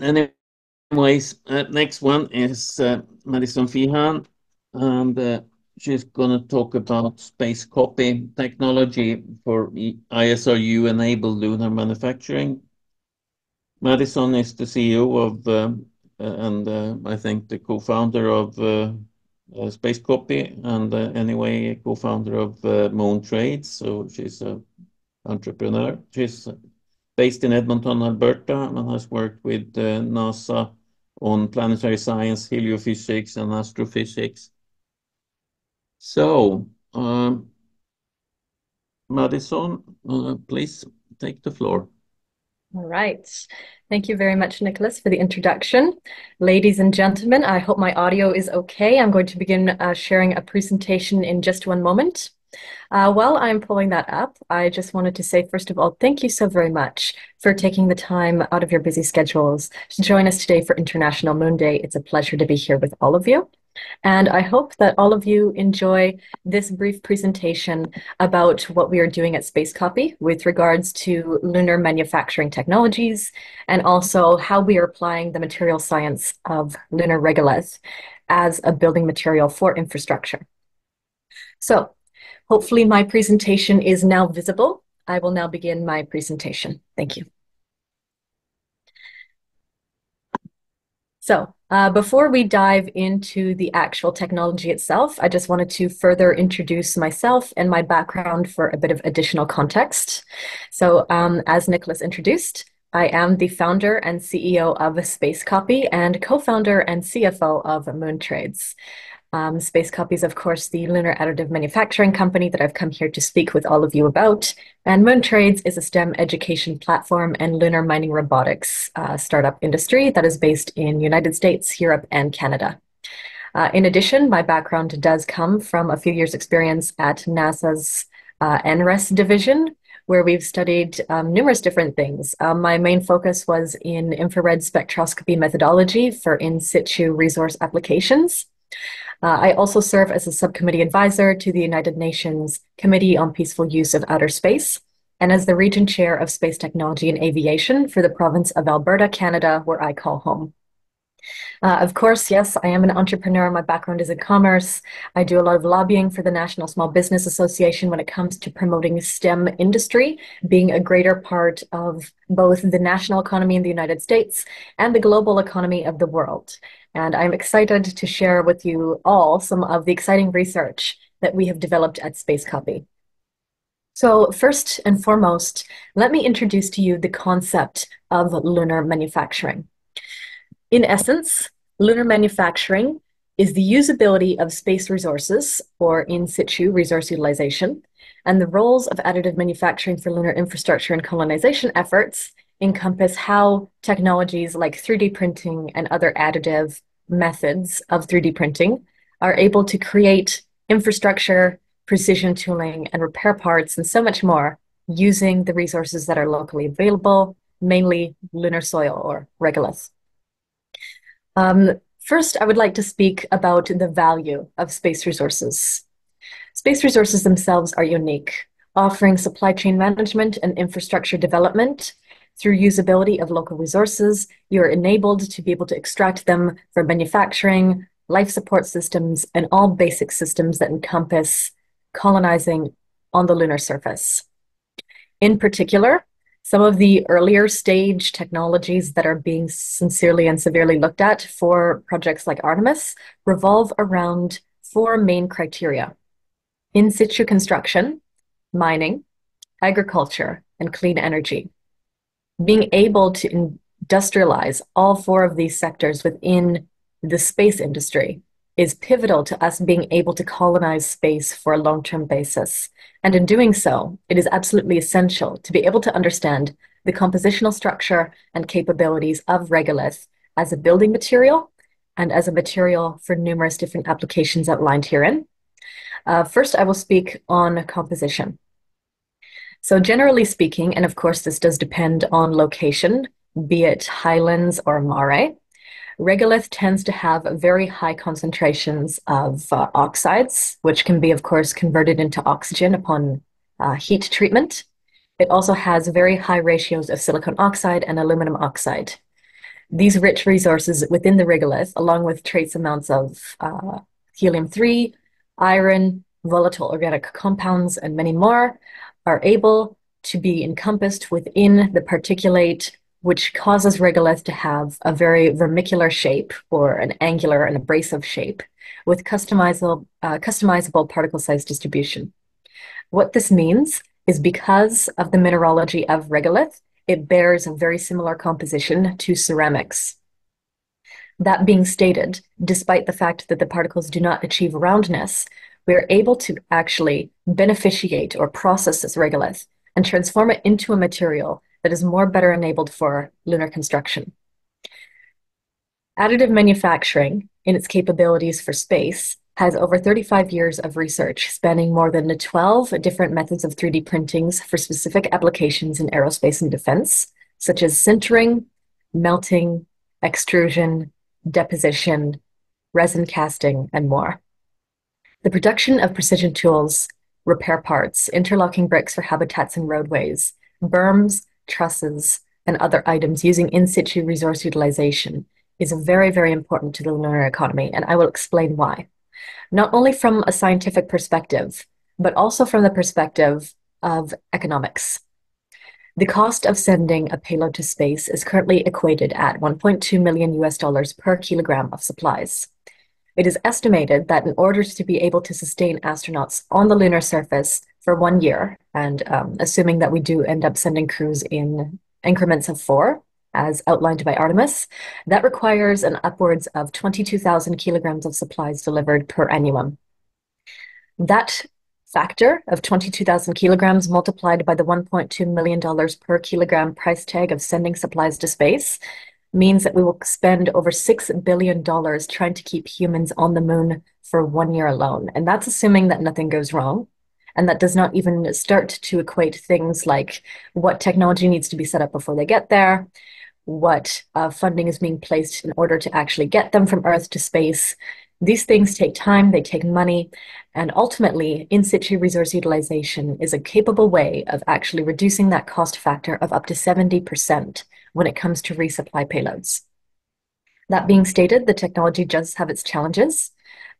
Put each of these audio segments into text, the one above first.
anyways, uh, next one is uh, Madison Feehan, and uh, she's going to talk about space copy technology for ISRU-enabled lunar manufacturing. Madison is the CEO of, uh, and uh, I think the co-founder of uh, Space Copy, and anyway, co-founder of Moon Trades. So she's an entrepreneur. She's based in Edmonton, Alberta, and has worked with NASA on planetary science, heliophysics, and astrophysics. So, um, Madison, uh, please take the floor. All right. Thank you very much, Nicholas, for the introduction. Ladies and gentlemen, I hope my audio is okay. I'm going to begin uh, sharing a presentation in just one moment. Uh, while I'm pulling that up, I just wanted to say, first of all, thank you so very much for taking the time out of your busy schedules to join us today for International Moon Day. It's a pleasure to be here with all of you. And I hope that all of you enjoy this brief presentation about what we are doing at Space Copy with regards to lunar manufacturing technologies and also how we are applying the material science of lunar regolith as a building material for infrastructure. So hopefully my presentation is now visible. I will now begin my presentation. Thank you. So uh, before we dive into the actual technology itself, I just wanted to further introduce myself and my background for a bit of additional context. So um, as Nicholas introduced, I am the founder and CEO of Space Copy and co-founder and CFO of Moon Trades. Um, Space Copy is, of course, the lunar additive manufacturing company that I've come here to speak with all of you about. And Moon Trades is a STEM education platform and lunar mining robotics uh, startup industry that is based in United States, Europe, and Canada. Uh, in addition, my background does come from a few years' experience at NASA's uh, NRES division, where we've studied um, numerous different things. Um, my main focus was in infrared spectroscopy methodology for in situ resource applications. Uh, I also serve as a subcommittee advisor to the United Nations Committee on Peaceful Use of Outer Space and as the region chair of space technology and aviation for the province of Alberta, Canada, where I call home. Uh, of course, yes, I am an entrepreneur. My background is in commerce. I do a lot of lobbying for the National Small Business Association when it comes to promoting STEM industry, being a greater part of both the national economy in the United States and the global economy of the world. And I'm excited to share with you all some of the exciting research that we have developed at Space Copy. So first and foremost, let me introduce to you the concept of lunar manufacturing. In essence, lunar manufacturing is the usability of space resources or in situ resource utilization, and the roles of additive manufacturing for lunar infrastructure and colonization efforts encompass how technologies like 3D printing and other additive methods of 3D printing are able to create infrastructure, precision tooling, and repair parts, and so much more using the resources that are locally available, mainly lunar soil or regolith. Um, first, I would like to speak about the value of space resources. Space resources themselves are unique, offering supply chain management and infrastructure development through usability of local resources, you're enabled to be able to extract them for manufacturing, life support systems, and all basic systems that encompass colonizing on the lunar surface. In particular, some of the earlier stage technologies that are being sincerely and severely looked at for projects like Artemis revolve around four main criteria in situ construction, mining, agriculture, and clean energy. Being able to industrialize all four of these sectors within the space industry is pivotal to us being able to colonize space for a long term basis. And in doing so, it is absolutely essential to be able to understand the compositional structure and capabilities of regolith as a building material and as a material for numerous different applications outlined herein. Uh, first, I will speak on composition. So, generally speaking, and of course, this does depend on location, be it highlands or mare, regolith tends to have very high concentrations of uh, oxides, which can be, of course, converted into oxygen upon uh, heat treatment. It also has very high ratios of silicon oxide and aluminum oxide. These rich resources within the regolith, along with trace amounts of uh, helium-3, iron, volatile organic compounds, and many more, are able to be encompassed within the particulate which causes regolith to have a very vermicular shape or an angular and abrasive shape with customizable, uh, customizable particle size distribution. What this means is because of the mineralogy of regolith, it bears a very similar composition to ceramics. That being stated, despite the fact that the particles do not achieve roundness, we are able to actually beneficiate or process this regolith and transform it into a material that is more better enabled for lunar construction. Additive manufacturing, in its capabilities for space, has over 35 years of research spanning more than 12 different methods of 3D printings for specific applications in aerospace and defense, such as sintering, melting, extrusion, deposition, resin casting, and more. The production of precision tools, repair parts, interlocking bricks for habitats and roadways, berms, trusses, and other items using in situ resource utilization is very, very important to the lunar economy, and I will explain why. Not only from a scientific perspective, but also from the perspective of economics. The cost of sending a payload to space is currently equated at 1.2 million US dollars per kilogram of supplies. It is estimated that in order to be able to sustain astronauts on the lunar surface for one year, and um, assuming that we do end up sending crews in increments of four, as outlined by Artemis, that requires an upwards of 22,000 kilograms of supplies delivered per annum. That factor of 22,000 kilograms multiplied by the $1.2 million per kilogram price tag of sending supplies to space means that we will spend over $6 billion trying to keep humans on the moon for one year alone. And that's assuming that nothing goes wrong. And that does not even start to equate things like what technology needs to be set up before they get there, what uh, funding is being placed in order to actually get them from Earth to space. These things take time, they take money, and ultimately, in situ resource utilization is a capable way of actually reducing that cost factor of up to 70% when it comes to resupply payloads. That being stated, the technology does have its challenges.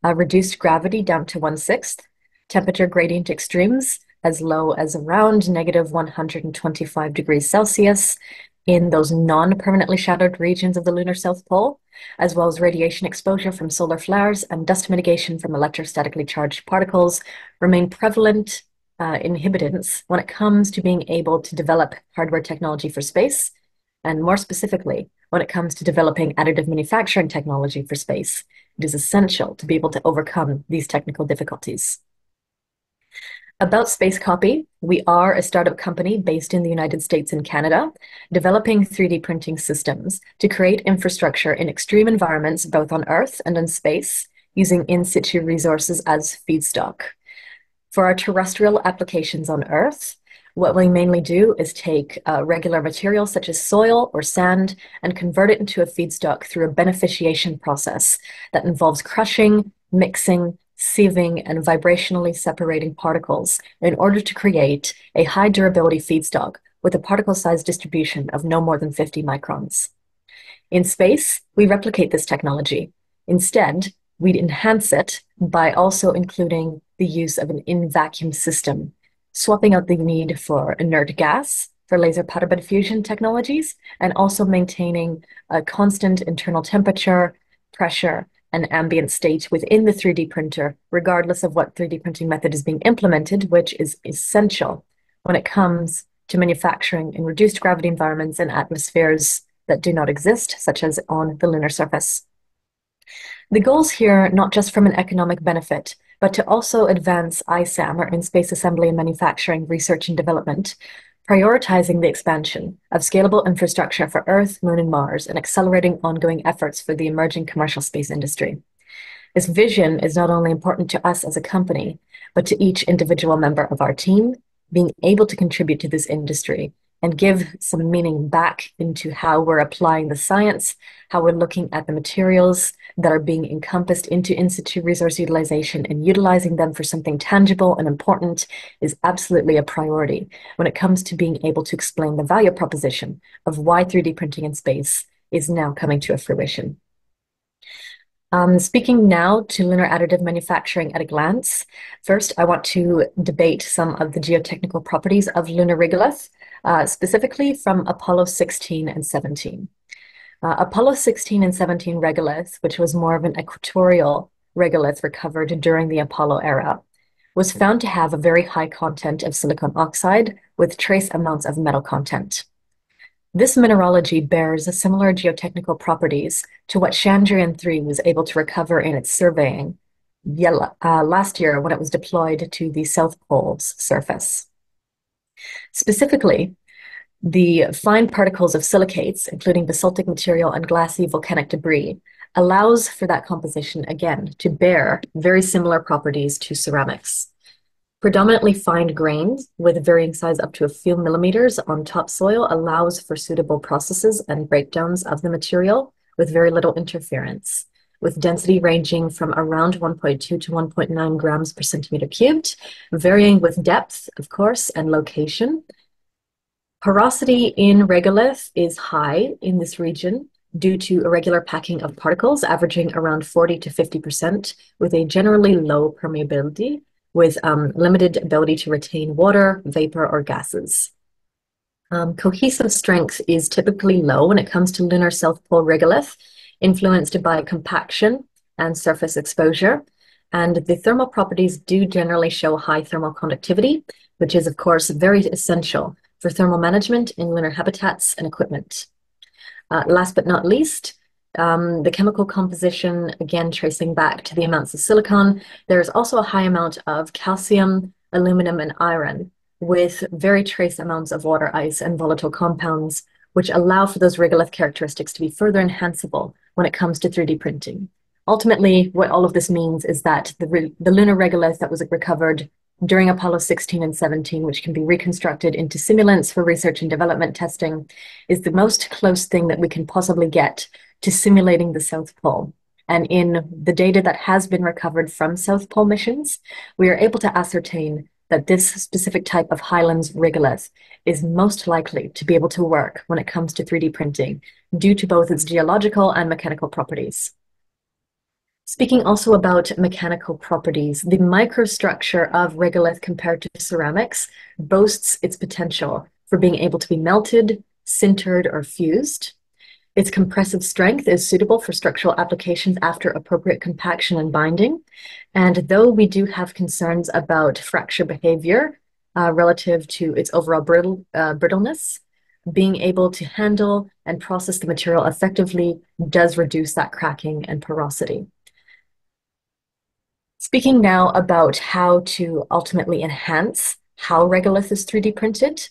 Uh, reduced gravity down to one sixth, temperature gradient extremes as low as around negative 125 degrees Celsius, in those non-permanently shadowed regions of the lunar south pole, as well as radiation exposure from solar flares and dust mitigation from electrostatically charged particles remain prevalent uh, inhibitants when it comes to being able to develop hardware technology for space, and more specifically, when it comes to developing additive manufacturing technology for space. It is essential to be able to overcome these technical difficulties. About Space Copy, we are a startup company based in the United States and Canada, developing 3D printing systems to create infrastructure in extreme environments, both on Earth and in space, using in situ resources as feedstock. For our terrestrial applications on Earth, what we mainly do is take uh, regular materials such as soil or sand and convert it into a feedstock through a beneficiation process that involves crushing, mixing, sieving, and vibrationally separating particles in order to create a high durability feedstock with a particle size distribution of no more than 50 microns. In space, we replicate this technology. Instead, we enhance it by also including the use of an in vacuum system, swapping out the need for inert gas for laser powder bed fusion technologies, and also maintaining a constant internal temperature, pressure, an ambient state within the 3D printer, regardless of what 3D printing method is being implemented, which is essential when it comes to manufacturing in reduced gravity environments and atmospheres that do not exist, such as on the lunar surface. The goals here, not just from an economic benefit, but to also advance ISAM, or in space assembly and manufacturing research and development, prioritizing the expansion of scalable infrastructure for Earth, Moon, and Mars, and accelerating ongoing efforts for the emerging commercial space industry. This vision is not only important to us as a company, but to each individual member of our team, being able to contribute to this industry and give some meaning back into how we're applying the science, how we're looking at the materials that are being encompassed into in situ resource utilization and utilizing them for something tangible and important is absolutely a priority when it comes to being able to explain the value proposition of why 3D printing in space is now coming to a fruition. Um, speaking now to lunar additive manufacturing at a glance, first I want to debate some of the geotechnical properties of lunar regolith, uh, specifically from Apollo 16 and 17. Uh, Apollo 16 and 17 regolith, which was more of an equatorial regolith recovered during the Apollo era, was found to have a very high content of silicon oxide with trace amounts of metal content. This mineralogy bears similar geotechnical properties to what Chandrayaan 3 was able to recover in its surveying uh, last year when it was deployed to the South Pole's surface. Specifically, the fine particles of silicates, including basaltic material and glassy volcanic debris, allows for that composition again to bear very similar properties to ceramics. Predominantly fine grains with varying size up to a few millimeters on topsoil allows for suitable processes and breakdowns of the material with very little interference, with density ranging from around 1.2 to 1.9 grams per centimeter cubed, varying with depth, of course, and location. Porosity in regolith is high in this region due to irregular packing of particles averaging around 40 to 50% with a generally low permeability with um, limited ability to retain water, vapor, or gases. Um, cohesive strength is typically low when it comes to lunar South Pole regolith, influenced by compaction and surface exposure. And the thermal properties do generally show high thermal conductivity, which is, of course, very essential for thermal management in lunar habitats and equipment. Uh, last but not least, um, the chemical composition, again, tracing back to the amounts of silicon, there's also a high amount of calcium, aluminum, and iron with very trace amounts of water ice and volatile compounds, which allow for those regolith characteristics to be further enhanceable when it comes to 3D printing. Ultimately, what all of this means is that the, the lunar regolith that was recovered during Apollo 16 and 17, which can be reconstructed into simulants for research and development testing, is the most close thing that we can possibly get to simulating the South Pole. And in the data that has been recovered from South Pole missions, we are able to ascertain that this specific type of Highlands regolith is most likely to be able to work when it comes to 3D printing due to both its geological and mechanical properties. Speaking also about mechanical properties, the microstructure of regolith compared to ceramics boasts its potential for being able to be melted, sintered, or fused. Its compressive strength is suitable for structural applications after appropriate compaction and binding. And though we do have concerns about fracture behavior uh, relative to its overall brittle, uh, brittleness, being able to handle and process the material effectively does reduce that cracking and porosity. Speaking now about how to ultimately enhance how regolith is 3D printed,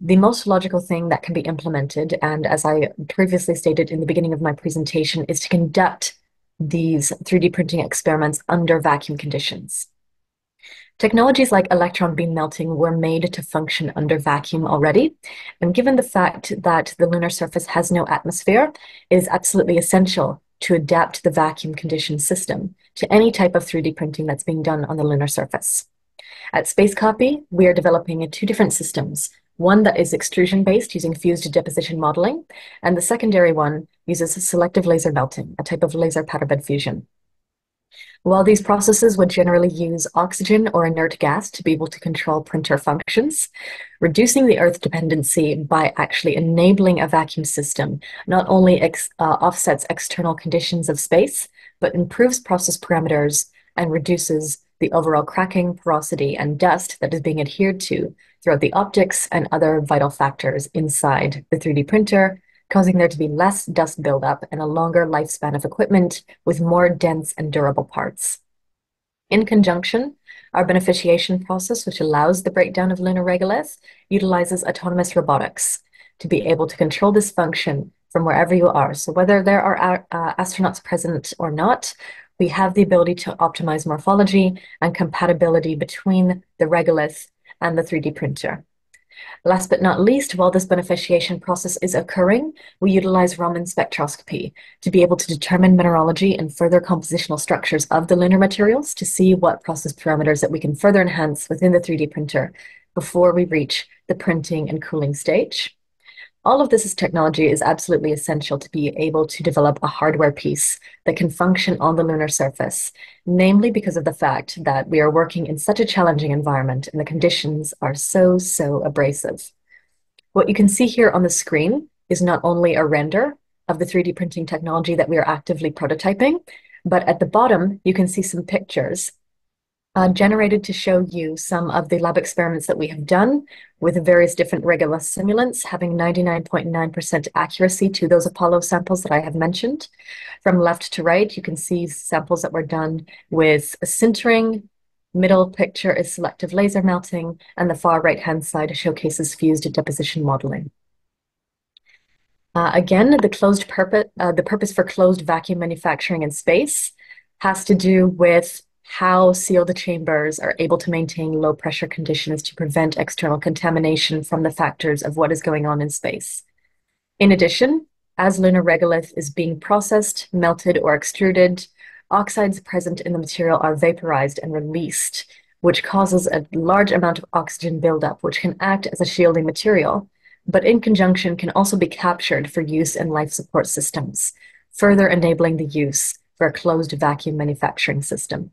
the most logical thing that can be implemented, and as I previously stated in the beginning of my presentation, is to conduct these 3D printing experiments under vacuum conditions. Technologies like electron beam melting were made to function under vacuum already, and given the fact that the lunar surface has no atmosphere, it is absolutely essential to adapt the vacuum condition system to any type of 3D printing that's being done on the lunar surface. At Space Copy, we are developing two different systems, one that is extrusion based using fused deposition modeling, and the secondary one uses selective laser melting, a type of laser powder bed fusion. While these processes would generally use oxygen or inert gas to be able to control printer functions, reducing the Earth dependency by actually enabling a vacuum system not only ex uh, offsets external conditions of space, but improves process parameters and reduces the overall cracking, porosity, and dust that is being adhered to throughout the optics and other vital factors inside the 3D printer causing there to be less dust buildup and a longer lifespan of equipment with more dense and durable parts. In conjunction, our beneficiation process, which allows the breakdown of lunar regolith, utilizes autonomous robotics to be able to control this function from wherever you are. So whether there are uh, astronauts present or not, we have the ability to optimize morphology and compatibility between the regolith and the 3D printer. Last but not least, while this beneficiation process is occurring, we utilize Raman spectroscopy to be able to determine mineralogy and further compositional structures of the lunar materials to see what process parameters that we can further enhance within the 3D printer before we reach the printing and cooling stage. All of this is technology is absolutely essential to be able to develop a hardware piece that can function on the lunar surface, namely because of the fact that we are working in such a challenging environment and the conditions are so, so abrasive. What you can see here on the screen is not only a render of the 3D printing technology that we are actively prototyping, but at the bottom, you can see some pictures uh, generated to show you some of the lab experiments that we have done with various different Regolith simulants, having 99.9% accuracy to those Apollo samples that I have mentioned. From left to right, you can see samples that were done with sintering, middle picture is selective laser melting, and the far right-hand side showcases fused deposition modeling. Uh, again, the closed purpose, uh, the purpose for closed vacuum manufacturing in space has to do with how sealed chambers are able to maintain low pressure conditions to prevent external contamination from the factors of what is going on in space. In addition, as lunar regolith is being processed, melted, or extruded, oxides present in the material are vaporized and released, which causes a large amount of oxygen buildup, which can act as a shielding material, but in conjunction can also be captured for use in life support systems, further enabling the use for a closed vacuum manufacturing system.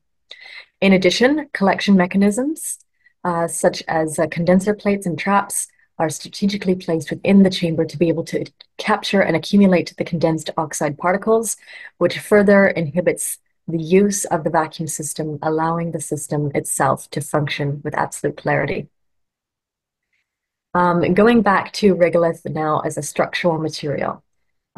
In addition, collection mechanisms, uh, such as uh, condenser plates and traps, are strategically placed within the chamber to be able to capture and accumulate the condensed oxide particles, which further inhibits the use of the vacuum system, allowing the system itself to function with absolute clarity. Um, going back to regolith now as a structural material.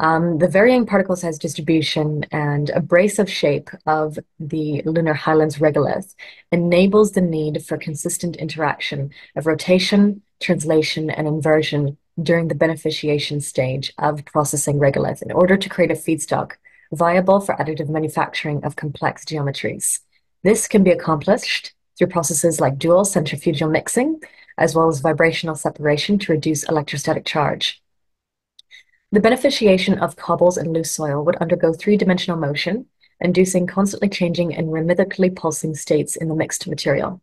Um, the varying particle size distribution and abrasive shape of the lunar highlands regolith enables the need for consistent interaction of rotation, translation, and inversion during the beneficiation stage of processing regolith in order to create a feedstock viable for additive manufacturing of complex geometries. This can be accomplished through processes like dual centrifugal mixing, as well as vibrational separation to reduce electrostatic charge. The beneficiation of cobbles and loose soil would undergo three-dimensional motion, inducing constantly changing and rhythmically pulsing states in the mixed material.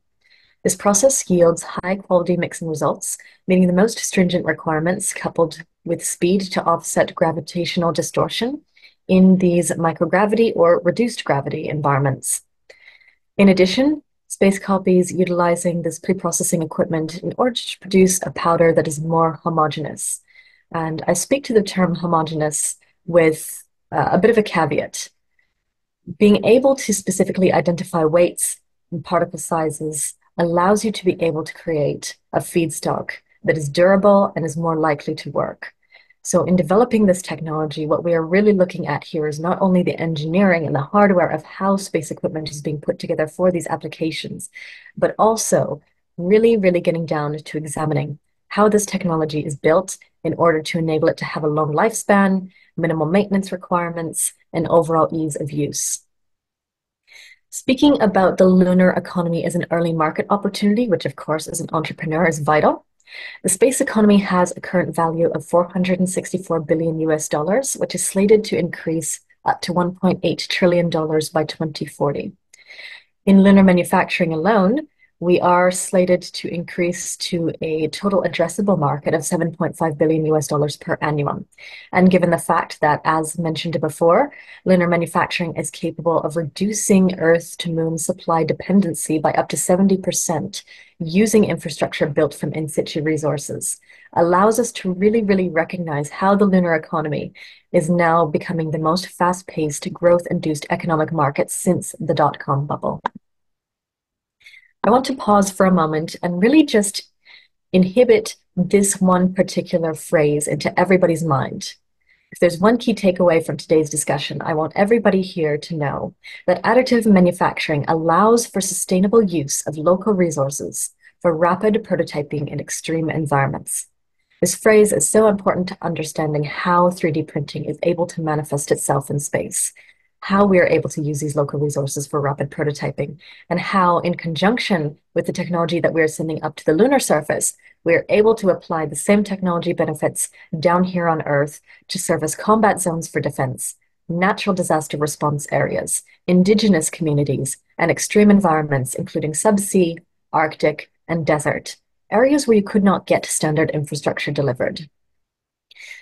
This process yields high-quality mixing results, meeting the most stringent requirements coupled with speed to offset gravitational distortion in these microgravity or reduced gravity environments. In addition, Space Copy's utilizing this pre-processing equipment in order to produce a powder that is more homogeneous, and I speak to the term homogenous with uh, a bit of a caveat. Being able to specifically identify weights and particle sizes allows you to be able to create a feedstock that is durable and is more likely to work. So, in developing this technology, what we are really looking at here is not only the engineering and the hardware of how space equipment is being put together for these applications, but also really, really getting down to examining how this technology is built in order to enable it to have a long lifespan, minimal maintenance requirements, and overall ease of use. Speaking about the lunar economy as an early market opportunity, which of course as an entrepreneur is vital, the space economy has a current value of 464 billion US dollars, which is slated to increase up to 1.8 trillion dollars by 2040. In lunar manufacturing alone, we are slated to increase to a total addressable market of 7.5 billion US dollars per annum. And given the fact that, as mentioned before, lunar manufacturing is capable of reducing Earth to moon supply dependency by up to 70% using infrastructure built from in situ resources, allows us to really, really recognize how the lunar economy is now becoming the most fast paced, growth induced economic market since the dot com bubble. I want to pause for a moment and really just inhibit this one particular phrase into everybody's mind. If there's one key takeaway from today's discussion, I want everybody here to know that additive manufacturing allows for sustainable use of local resources for rapid prototyping in extreme environments. This phrase is so important to understanding how 3D printing is able to manifest itself in space how we are able to use these local resources for rapid prototyping, and how, in conjunction with the technology that we're sending up to the lunar surface, we're able to apply the same technology benefits down here on Earth to serve as combat zones for defense, natural disaster response areas, indigenous communities, and extreme environments, including subsea, Arctic, and desert, areas where you could not get standard infrastructure delivered.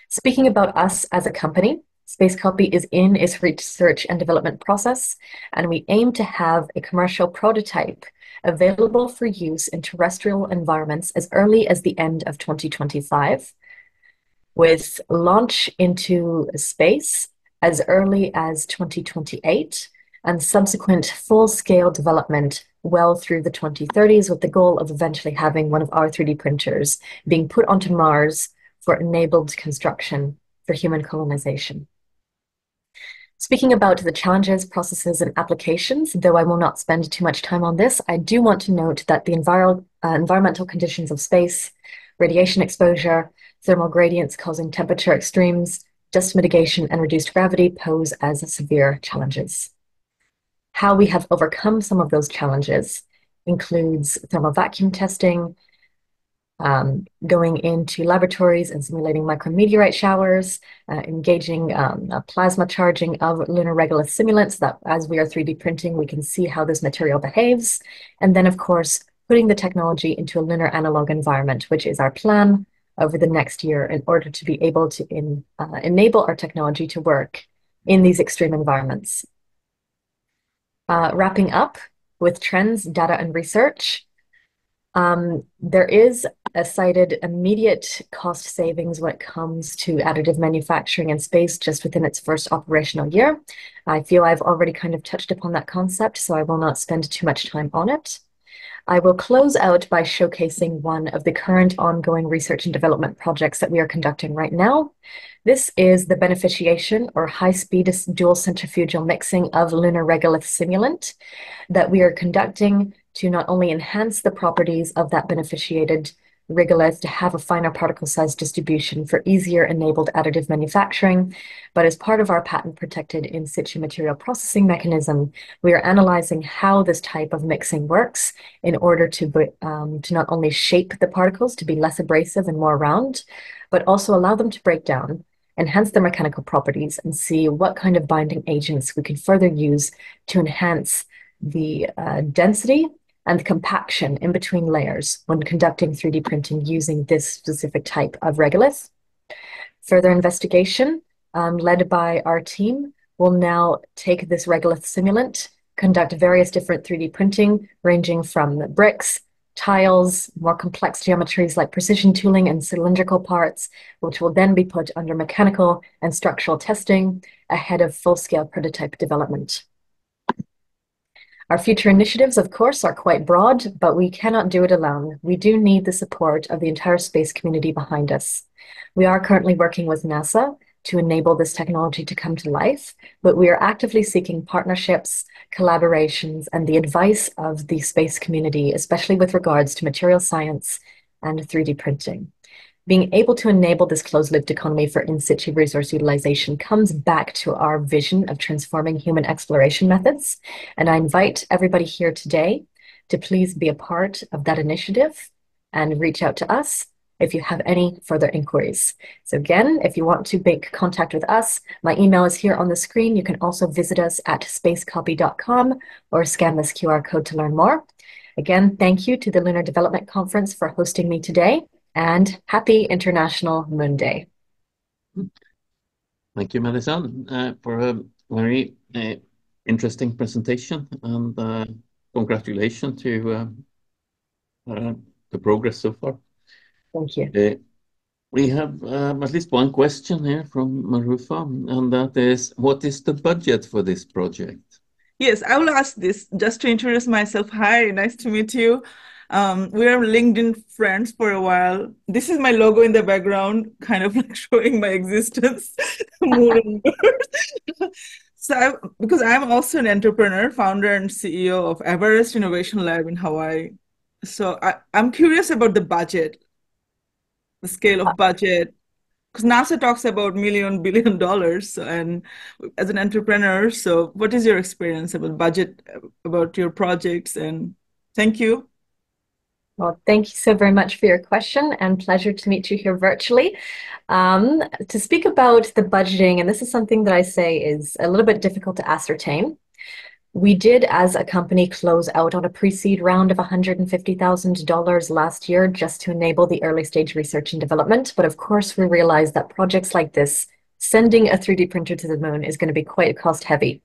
Speaking about us as a company, Space Copy is in its research and development process, and we aim to have a commercial prototype available for use in terrestrial environments as early as the end of 2025, with launch into space as early as 2028, and subsequent full-scale development well through the 2030s, with the goal of eventually having one of our 3D printers being put onto Mars for enabled construction for human colonization. Speaking about the challenges, processes, and applications, though I will not spend too much time on this, I do want to note that the enviro uh, environmental conditions of space, radiation exposure, thermal gradients causing temperature extremes, dust mitigation, and reduced gravity pose as severe challenges. How we have overcome some of those challenges includes thermal vacuum testing, um, going into laboratories and simulating micrometeorite showers, uh, engaging um, plasma charging of lunar regolith simulants that as we are 3D printing, we can see how this material behaves. And then, of course, putting the technology into a lunar analog environment, which is our plan over the next year in order to be able to in, uh, enable our technology to work in these extreme environments. Uh, wrapping up with trends, data, and research, um, there is a cited immediate cost savings when it comes to additive manufacturing in space just within its first operational year. I feel I've already kind of touched upon that concept, so I will not spend too much time on it. I will close out by showcasing one of the current ongoing research and development projects that we are conducting right now. This is the beneficiation or high-speed dual centrifugal mixing of lunar regolith simulant that we are conducting to not only enhance the properties of that beneficiated regolith to have a finer particle size distribution for easier enabled additive manufacturing, but as part of our patent protected in situ material processing mechanism, we are analyzing how this type of mixing works in order to, um, to not only shape the particles to be less abrasive and more round, but also allow them to break down enhance their mechanical properties and see what kind of binding agents we can further use to enhance the uh, density and compaction in between layers when conducting 3D printing using this specific type of regolith. Further investigation, um, led by our team, will now take this regolith simulant, conduct various different 3D printing, ranging from bricks, tiles, more complex geometries like precision tooling and cylindrical parts, which will then be put under mechanical and structural testing ahead of full-scale prototype development. Our future initiatives, of course, are quite broad, but we cannot do it alone. We do need the support of the entire space community behind us. We are currently working with NASA to enable this technology to come to life, but we are actively seeking partnerships, collaborations, and the advice of the space community, especially with regards to material science and 3D printing being able to enable this closed-looped economy for in-situ resource utilization comes back to our vision of transforming human exploration methods. And I invite everybody here today to please be a part of that initiative and reach out to us if you have any further inquiries. So again, if you want to make contact with us, my email is here on the screen. You can also visit us at spacecopy.com or scan this QR code to learn more. Again, thank you to the Lunar Development Conference for hosting me today and happy International Moon Day. Thank you, Madison, uh, for a very uh, interesting presentation and uh, congratulations to uh, uh, the progress so far. Thank you. Uh, we have um, at least one question here from Marufa, and that is, what is the budget for this project? Yes, I will ask this just to introduce myself. Hi, nice to meet you. Um, we are LinkedIn friends for a while. This is my logo in the background, kind of like showing my existence. so, I, because I'm also an entrepreneur, founder and CEO of Everest Innovation Lab in Hawaii. So I, I'm curious about the budget, the scale of budget, because NASA talks about million billion dollars and as an entrepreneur so what is your experience about budget about your projects and thank you well, thank you so very much for your question and pleasure to meet you here virtually. Um, to speak about the budgeting, and this is something that I say is a little bit difficult to ascertain. We did, as a company, close out on a pre-seed round of $150,000 last year just to enable the early-stage research and development. But of course, we realized that projects like this, sending a 3D printer to the moon is going to be quite cost-heavy.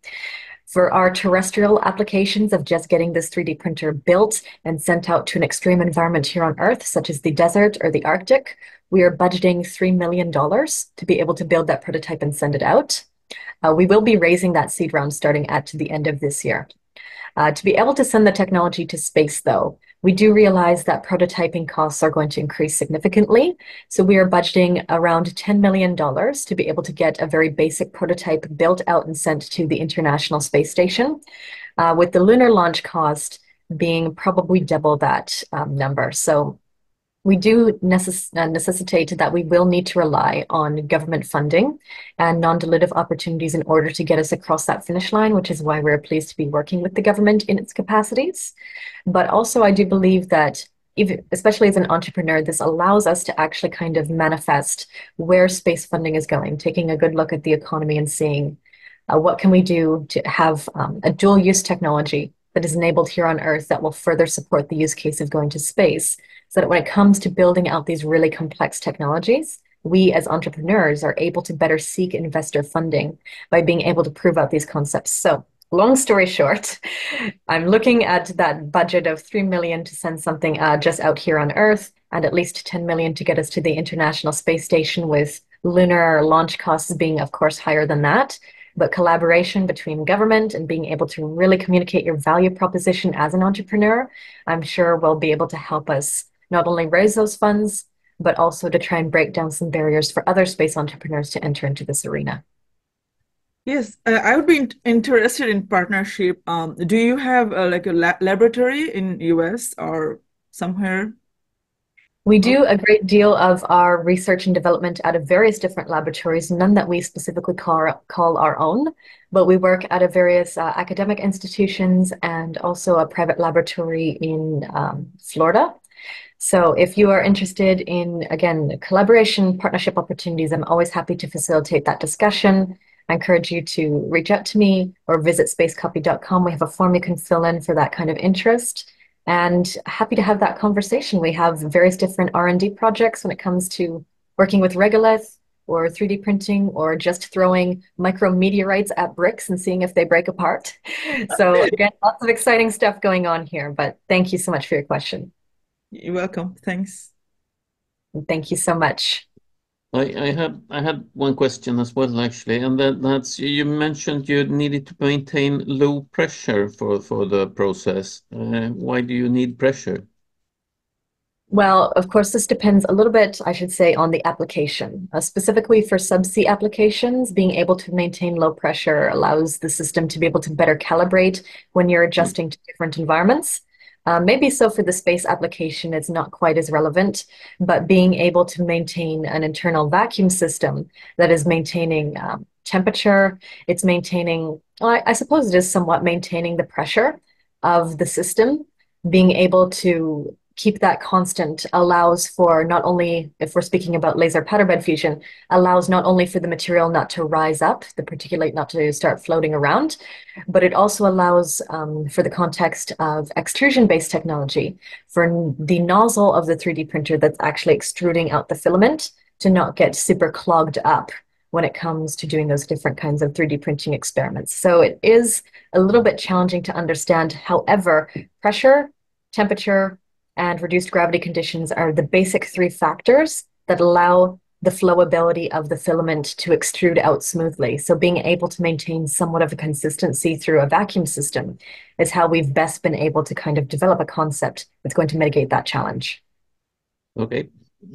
For our terrestrial applications of just getting this 3D printer built and sent out to an extreme environment here on Earth, such as the desert or the Arctic, we are budgeting $3 million to be able to build that prototype and send it out. Uh, we will be raising that seed round starting at the end of this year. Uh, to be able to send the technology to space, though, we do realize that prototyping costs are going to increase significantly. So we are budgeting around $10 million to be able to get a very basic prototype built out and sent to the International Space Station, uh, with the lunar launch cost being probably double that um, number. So we do necess uh, necessitate that we will need to rely on government funding and non-dilutive opportunities in order to get us across that finish line, which is why we're pleased to be working with the government in its capacities. But also, I do believe that even, especially as an entrepreneur, this allows us to actually kind of manifest where space funding is going, taking a good look at the economy and seeing uh, what can we do to have um, a dual use technology that is enabled here on Earth that will further support the use case of going to space so that when it comes to building out these really complex technologies, we as entrepreneurs are able to better seek investor funding by being able to prove out these concepts. So long story short, I'm looking at that budget of 3 million to send something uh, just out here on Earth and at least 10 million to get us to the International Space Station with lunar launch costs being, of course, higher than that. But collaboration between government and being able to really communicate your value proposition as an entrepreneur, I'm sure will be able to help us not only raise those funds, but also to try and break down some barriers for other space entrepreneurs to enter into this arena. Yes, uh, I would be interested in partnership. Um, do you have uh, like a la laboratory in US or somewhere? We do a great deal of our research and development out of various different laboratories, none that we specifically call, call our own, but we work at a various uh, academic institutions and also a private laboratory in um, Florida. So if you are interested in, again, collaboration, partnership opportunities, I'm always happy to facilitate that discussion. I encourage you to reach out to me or visit spacecopy.com. We have a form you can fill in for that kind of interest. And happy to have that conversation. We have various different R&D projects when it comes to working with regolith or 3D printing or just throwing micrometeorites at bricks and seeing if they break apart. So again, lots of exciting stuff going on here, but thank you so much for your question. You're welcome. Thanks. Thank you so much. I, I had I had one question as well, actually, and that, that's you mentioned you needed to maintain low pressure for, for the process. Uh, why do you need pressure? Well, of course, this depends a little bit, I should say, on the application. Uh, specifically for subsea applications, being able to maintain low pressure allows the system to be able to better calibrate when you're adjusting to different environments. Uh, maybe so for the space application, it's not quite as relevant, but being able to maintain an internal vacuum system that is maintaining um, temperature, it's maintaining, I, I suppose it is somewhat maintaining the pressure of the system, being able to keep that constant allows for not only, if we're speaking about laser powder bed fusion, allows not only for the material not to rise up, the particulate not to start floating around, but it also allows um, for the context of extrusion-based technology for the nozzle of the 3D printer that's actually extruding out the filament to not get super clogged up when it comes to doing those different kinds of 3D printing experiments. So it is a little bit challenging to understand. However, pressure, temperature, and reduced gravity conditions are the basic three factors that allow the flowability of the filament to extrude out smoothly. So being able to maintain somewhat of a consistency through a vacuum system is how we've best been able to kind of develop a concept that's going to mitigate that challenge. Okay,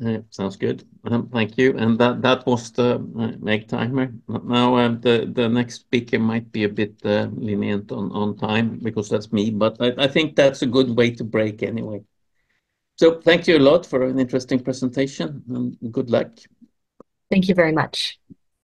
uh, sounds good. Um, thank you. And that that was the uh, make timer. Now uh, the the next speaker might be a bit uh, lenient on on time because that's me, but I, I think that's a good way to break anyway. So thank you a lot for an interesting presentation and good luck. Thank you very much.